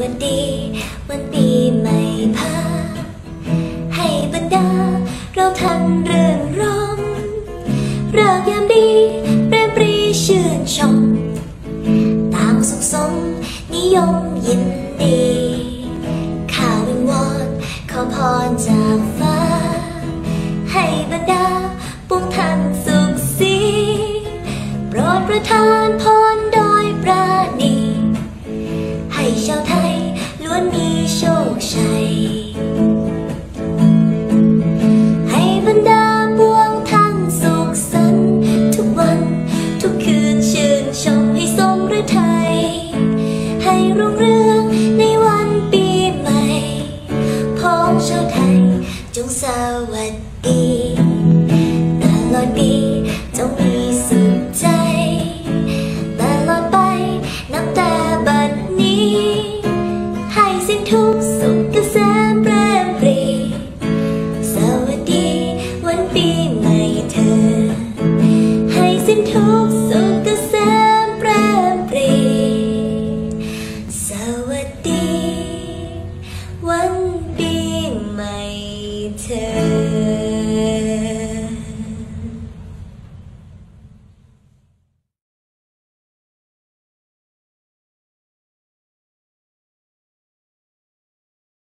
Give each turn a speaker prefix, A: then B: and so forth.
A: วัสดี วันปีใหม่พาให้บรรดา เราทันเรื่นรมเริกยามดีเปรมปรีชื่นชมต่างสุขสม นิยมยินดีข้าวิงวอนขอพรจากฟ้า ให้บรรดาปวงท่านสุขสีโปรดประทานพรโดยปรา โชคชัย ให้บรรดาปวงท่านสุขสันต์ทุกวัน ทุกคืนชื่นชมให้สมฤทัย ให้รุ่งเรืองในวันปีใหม่พ้องชาวไทย จงสวัสดี สิ้นทุกสุขเกษมแปรปรี สวัสดี วัน